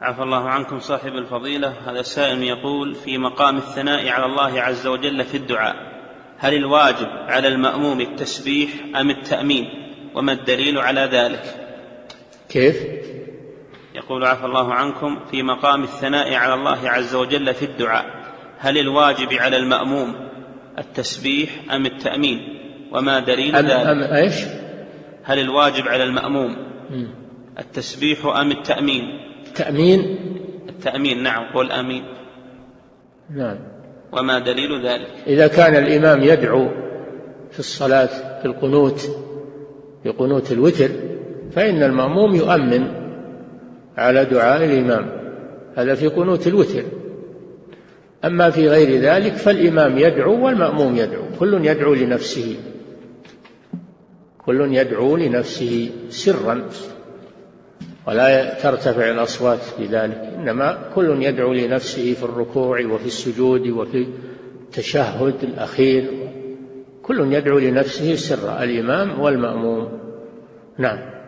عفى الله عنكم صاحب الفضيلة. هذا سائل يقول في مقام الثناء على الله عز وجل في الدعاء هل الواجب على المأموم التسبيح أم التأمين؟ وما الدليل على ذلك؟ كيف؟ يقول عفى الله عنكم في مقام الثناء على الله عز وجل في الدعاء هل الواجب على المأموم التسبيح أم التأمين؟ وما دليل أم, ذلك؟ أم إيش؟ هل الواجب على المأموم. التسبيح أم التأمين؟ تأمين التأمين نعم قول آمين. نعم. وما دليل ذلك؟ إذا كان الإمام يدعو في الصلاة في القنوت في قنوت الوتر فإن المأموم يؤمن على دعاء الإمام. هذا في قنوت الوتر. أما في غير ذلك فالإمام يدعو والمأموم يدعو. كل يدعو لنفسه. كل يدعو لنفسه سرا. ولا ترتفع الأصوات في ذلك. إنما كل يدعو لنفسه في الركوع وفي السجود وفي التشهد الأخير. كل يدعو لنفسه سرا الإمام والمأموم. نعم.